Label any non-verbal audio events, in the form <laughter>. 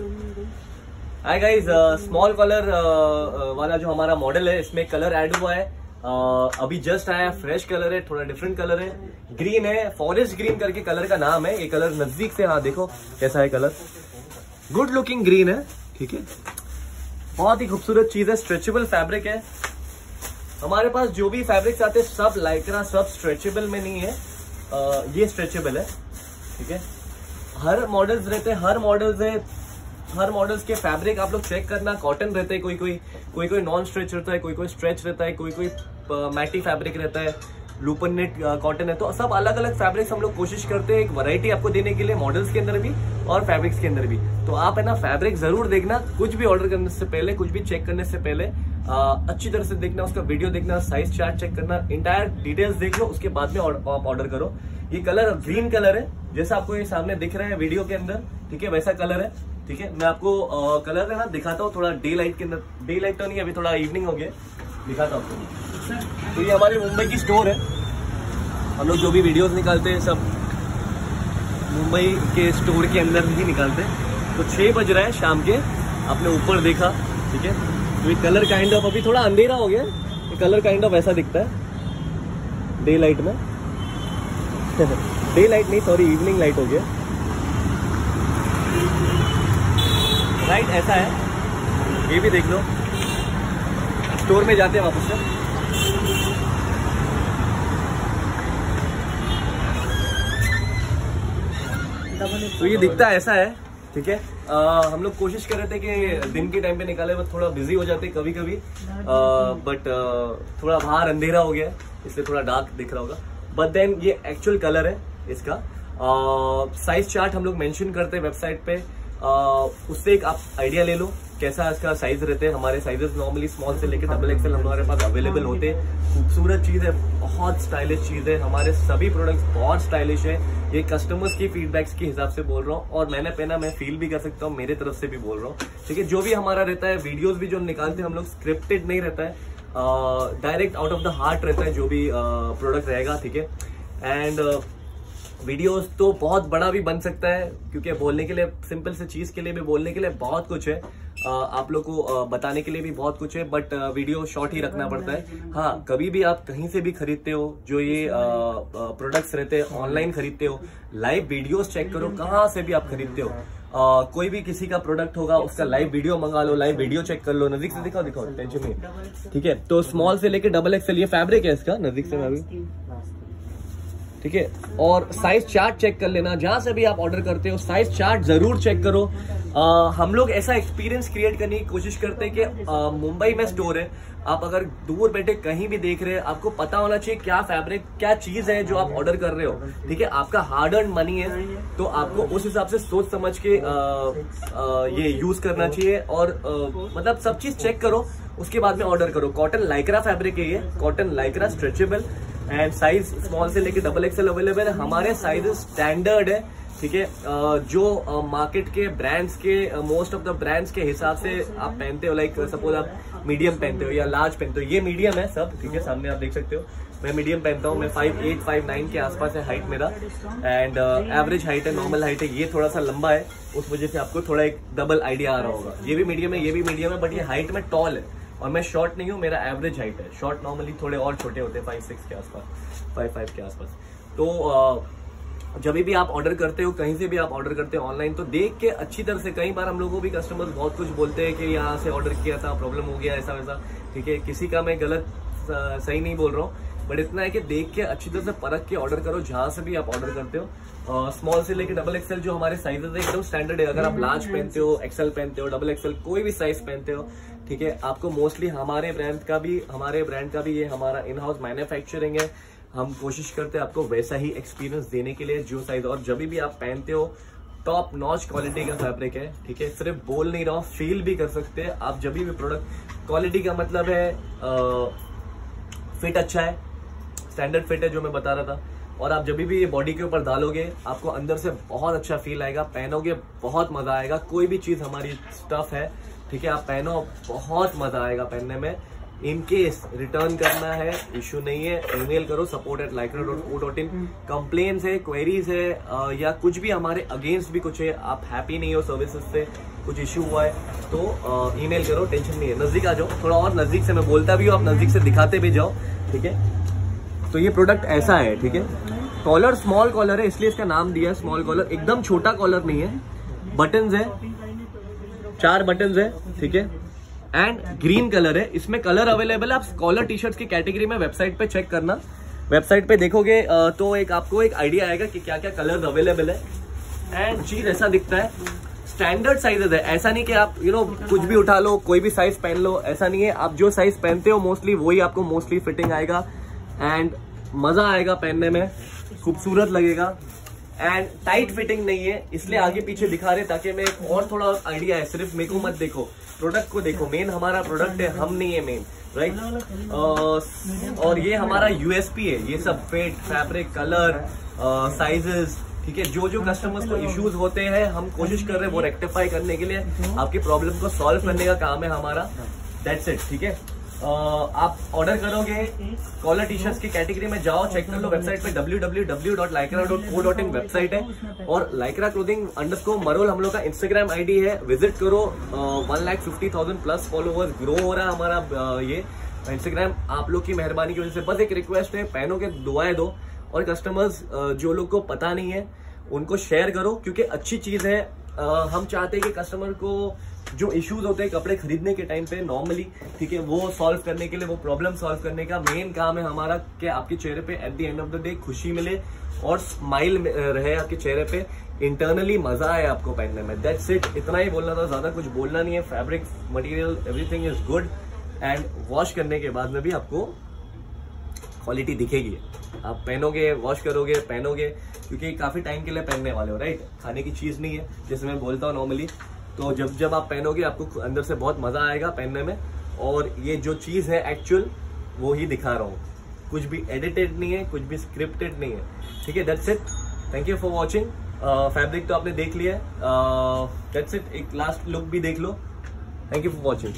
Hi guys small colour वाला जो हमारा मॉडल है इसमें कलर ऐड हुआ है। Uh, अभी जस्ट आया फ्रेश कलर है थोड़ा डिफरेंट कलर है। ग्रीन है फॉरेस्ट ग्रीन करके कलर का नाम है। ये कलर नज़दीक से हाँ देखो कैसा है कलर गुड लुकिंग ग्रीन है ठीक है? बहुत ही खूबसूरत चीज़ है स्ट्रेचेबल फैब्रिक है। हमारे पास जो भी फैब्रिक्स आते हैं सब लाइकरा सब स्ट्रेचेबल में नहीं है। Uh, ये स्ट्रेचेबल है ठीक है? हर मॉडल्स रहते हैं हर मॉडल्स है। हर मॉडल्स के फैब्रिक आप लोग चेक करना कॉटन रहते हैं कोई कोई कोई कोई नॉन स्ट्रेच रहता है कोई कोई स्ट्रेच रहता है कोई कोई मैटी फैब्रिक रहता है लूपन नेट कॉटन है तो सब अलग अलग फैब्रिक्स हम लोग कोशिश करते हैं एक वैरायटी आपको देने के लिए मॉडल्स के अंदर भी और फैब्रिक्स के अंदर भी। तो आप है ना फैब्रिक ज़रूर देखना कुछ भी ऑर्डर करने से पहले कुछ भी चेक करने से पहले आ, अच्छी तरह से देखना उसका वीडियो देखना साइज़ चार्ट चेक करना इंटायर डिटेल्स देख लो उसके बाद में आप ऑर्डर करो। ये कलर ग्रीन कलर है जैसा आपको ये सामने दिख रहा है वीडियो के अंदर ठीक है वैसा कलर है। ठीक है? मैं आपको आ, कलर है ना दिखाता हूँ थोड़ा डे लाइट के अंदर। डे लाइट तो नहीं अभी थोड़ा इवनिंग हो गया। दिखाता हूँ आपको। तो ये हमारे मुंबई की स्टोर है। हम लोग जो भी वीडियोस निकालते हैं सब मुंबई के स्टोर के अंदर ही निकालते हैं। तो छः बज रहा है शाम के। आपने ऊपर देखा ठीक है? तो ये कलर काइंड ऑफ़ अभी थोड़ा अंधेरा हो गया ये कलर काइंड ऑफ़ ऐसा दिखता है। डे लाइट में। <laughs> डे लाइट नहीं सॉरी इवनिंग लाइट हो गया। राइट ऐसा है। ये भी देख लो। स्टोर में जाते हैं वापस से। तो ये दिखता ऐसा है। ठीक है? आ, हम लोग कोशिश कर रहे थे कि दिन के टाइम पे निकाले बट थोड़ा बिज़ी हो जाते कभी कभी आ, बट आ, थोड़ा बाहर अंधेरा हो गया इसलिए थोड़ा डार्क दिख रहा होगा। बट देन ये एक्चुअल कलर है इसका। साइज़ चार्ट हम लोग मेंशन करते हैं वेबसाइट पे। उससे एक आप आइडिया ले लो कैसा इसका साइज़ रहते हैं। हमारे साइजेस नॉर्मली स्मॉल से लेकर डबल एक्सएल हमारे पास अवेलेबल होते हैं। खूबसूरत चीज़ है बहुत स्टाइलिश चीज़ है। हमारे सभी प्रोडक्ट्स बहुत स्टाइलिश है। ये कस्टमर्स की फीडबैक्स के हिसाब से बोल रहा हूँ। और मैंने पहना मैं फील भी कर सकता हूँ मेरे तरफ़ से भी बोल रहा हूँ। ठीक है जो भी हमारा रहता है वीडियोज़ भी जो निकालते हैं हम लोग स्क्रिप्टेड नहीं रहता है। Direct out of the heart रहता है जो भी प्रोडक्ट रहेगा ठीक है। एंड वीडियोस तो बहुत बड़ा भी बन सकता है क्योंकि बोलने के लिए सिंपल से चीज़ के लिए भी बोलने के लिए बहुत कुछ है। आप लोग को बताने के लिए भी बहुत कुछ है बट वीडियो शॉर्ट ही रखना पड़ता है। हाँ कभी भी आप कहीं से भी खरीदते हो जो ये प्रोडक्ट्स रहते हैं ऑनलाइन खरीदते हो लाइव वीडियोस चेक करो कहाँ से भी आप खरीदते हो। Uh, कोई भी किसी का प्रोडक्ट होगा उसका लाइव वीडियो मंगा लो लाइव वीडियो चेक कर लो नज़दीक से दिखाओ दिखाओ टेंशन नहीं ठीक है? तो स्मॉल से लेकर डबल एक्सएल ये फैब्रिक है इसका नज़दीक से मैं भी ठीक है? और साइज़ चार्ट चेक कर लेना। जहाँ से भी आप ऑर्डर करते हो साइज़ चार्ट ज़रूर चेक करो। आ, हम लोग ऐसा एक्सपीरियंस क्रिएट करने की कोशिश करते हैं कि मुंबई में स्टोर है। आप अगर दूर बैठे कहीं भी देख रहे हैं आपको पता होना चाहिए क्या फैब्रिक क्या चीज़ है जो आप ऑर्डर कर रहे हो। ठीक है? आपका हार्ड अर्न मनी है तो आपको उस हिसाब से सोच समझ के आ, आ, ये यूज़ करना चाहिए। और आ, मतलब सब चीज़ चेक करो उसके बाद में ऑर्डर करो। कॉटन लाइक्रा फैब्रिक है ये। Cotton Lycra stretchable and size small से लेके डबल एक्सएल अवेलेबल है। हमारे साइज़ स्टैंडर्ड है, ठीक है? जो मार्केट के ब्रांड्स के मोस्ट ऑफ़ द ब्रांड्स के हिसाब से आप पहनते हो लाइक सपोज़ आप मीडियम पहनते हो या लार्ज पहनते हो। ये मीडियम है सब, ठीक है? सामने आप देख सकते हो। मैं मीडियम पहनता हूँ, मैं फाइव एट फाइव नाइन के आसपास है हाइट मेरा। एंड एवरेज हाइट है नॉर्मल हाइट है। ये थोड़ा सा लंबा है, उस वजह से आपको थोड़ा एक डबल आइडिया आ रहा होगा। ये भी मीडियम है, ये भी मीडियम है बट ये हाइट में टॉल है। और मैं शॉर्ट नहीं हूँ मेरा एवरेज हाइट है। शॉर्ट नॉर्मली थोड़े और छोटे होते हैं फाइव सिक्स के आसपास फाइव फाइव के आसपास। तो जब भी आप ऑर्डर करते हो कहीं से भी आप ऑर्डर करते हो ऑनलाइन तो देख के अच्छी तरह से कई बार हम लोगों भी कस्टमर्स बहुत कुछ बोलते हैं कि यहाँ से ऑर्डर किया था प्रॉब्लम हो गया ऐसा वैसा। ठीक है किसी का मैं गलत सही नहीं बोल रहा हूँ बट इतना है कि देख के अच्छी तरह से परख के ऑर्डर करो जहाँ से भी आप ऑर्डर करते हो। स्मॉल से लेके डबल एक्सएल जो हमारे साइजेस है एकदम स्टैंडर्ड है। अगर आप लार्ज पहनते हो एक्सएल पहनते हो डबल एक्सएल कोई भी साइज़ पहनते हो ठीक है? आपको मोस्टली हमारे ब्रांड का भी हमारे ब्रांड का भी ये हमारा इन हाउस मैन्युफैक्चरिंग है। हम कोशिश करते हैं आपको वैसा ही एक्सपीरियंस देने के लिए जो साइज़ और जब भी आप पहनते हो टॉप नॉच क्वालिटी का फैब्रिक है ठीक है? सिर्फ़ बोल नहीं रहा हूँ फील भी कर सकते हैं। आप जब भी प्रोडक्ट क्वालिटी का मतलब है आ, फिट अच्छा है स्टैंडर्ड फिट है जो मैं बता रहा था। और आप जब भी ये बॉडी के ऊपर डालोगे आपको अंदर से बहुत अच्छा फील आएगा पहनोगे बहुत मज़ा आएगा। कोई भी चीज़ हमारी स्टफ़ है ठीक है आप पहनो बहुत मज़ा आएगा पहनने में। इन केस रिटर्न करना है इश्यू नहीं है ईमेल करो support at like dot in complain है क्वेरीज है या कुछ भी हमारे अगेंस्ट भी कुछ है आप हैप्पी नहीं हो सर्विसेज़ से कुछ इश्यू हुआ है तो ईमेल करो टेंशन नहीं है। नज़दीक आ जाओ थोड़ा और नज़दीक से मैं बोलता भी हूँ आप नज़दीक से दिखाते भी जाओ ठीक है? तो ये प्रोडक्ट ऐसा है ठीक है? कॉलर स्मॉल कॉलर है इसलिए इसका नाम दिया है स्मॉल कॉलर एकदम छोटा कॉलर नहीं है बटन्स है चार बटन है ठीक है? एंड ग्रीन कलर है। इसमें कलर अवेलेबल है। आप कॉलर टी शर्ट की कैटेगरी में वेबसाइट पे चेक करना। वेबसाइट पे देखोगे तो एक आपको एक आइडिया आएगा कि क्या क्या कलर अवेलेबल है। एंड चीज़ ऐसा दिखता है। स्टैंडर्ड साइजेस है। ऐसा नहीं कि आप यू you नो know, कुछ भी उठा लो कोई भी साइज़ पहन लो ऐसा नहीं है। आप जो साइज़ पहनते हो मोस्टली वही आपको मोस्टली फिटिंग आएगा। एंड मज़ा आएगा पहनने में। खूबसूरत लगेगा। एंड टाइट फिटिंग नहीं है, इसलिए आगे पीछे दिखा रहे ताकि मैं एक और थोड़ा आइडिया है, सिर्फ़ मेरे को मत देखो प्रोडक्ट को देखो मेन हमारा प्रोडक्ट है, हम नहीं है मेन राइट और ये हमारा यूएसपी है, ये सब फिट फैब्रिक कलर साइजेस ठीक है? जो जो कस्टमर्स को इश्यूज़ होते हैं, हम कोशिश कर रहे हैं वो रेक्टिफाई करने के लिए। आपकी प्रॉब्लम को सॉल्व करने का काम है हमारा। दैट्स इट ठीक है? आप ऑर्डर करोगे कॉलर टी शर्ट्स की कैटेगरी में जाओ चेक कर लो वेबसाइट पे www.lycra.co.in वेबसाइट है और लाइक्रा क्लोथिंग अंडरस्कोर मरोल हम लोग का इंस्टाग्राम आईडी है। विज़िट करो one lakh fifty thousand plus followers grow हो रहा है हमारा ये इंस्टाग्राम आप लोग की मेहरबानी की वजह से बस एक रिक्वेस्ट है पहनों के दुआएँ दो और कस्टमर्स जो लोग को पता नहीं है, उनको शेयर करो, क्योंकि अच्छी चीज़ है हम चाहते हैं कि कस्टमर को जो इश्यूज़ होते हैं कपड़े खरीदने के टाइम पे नॉर्मली ठीक है, वो सॉल्व करने के लिए, वो प्रॉब्लम सॉल्व करने का मेन काम है हमारा कि आपके चेहरे पे at the end of the day खुशी मिले और स्माइल रहे आपके चेहरे पे। इंटरनली मज़ा आए आपको पहनने में। दैट्स इट इतना ही बोलना था, ज़्यादा कुछ बोलना नहीं है। Fabric material everything is good and wash करने के बाद में भी आपको क्वालिटी दिखेगी। आप पहनोगे वॉश करोगे, पहनोगे, क्योंकि काफ़ी टाइम के लिए पहनने वाले हो राइट खाने की चीज़ नहीं है, जैसे मैं बोलता हूँ नॉर्मली तो जब जब आप पहनोगे, आपको अंदर से बहुत मज़ा आएगा पहनने में। और ये जो चीज़ है एक्चुअल वो ही दिखा रहा हूँ। कुछ भी एडिटेड नहीं है, कुछ भी स्क्रिप्टेड नहीं है। ठीक है that's it thank you for watching fabric तो आपने देख लिया है। दैट्स इट एक लास्ट लुक भी देख लो। Thank you for watching